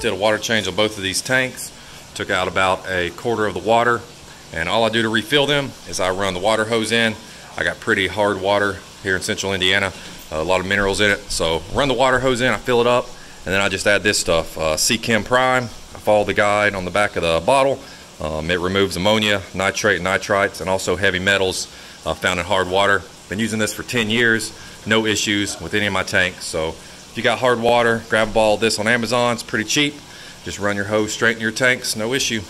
just did a water change on both of these tanks. Took out about a quarter of the water. And all I do to refill them is I run the water hose in. I got pretty hard water here in central Indiana. A lot of minerals in it. So run the water hose in, I fill it up, and then I just add this stuff. Uh, Chem Prime. I follow the guide on the back of the bottle. Um, it removes ammonia, nitrate, nitrites, and also heavy metals uh, found in hard water. Been using this for 10 years. No issues with any of my tanks. So if you got hard water, grab a ball of this on Amazon. It's pretty cheap. Just run your hose straight in your tanks. No issue.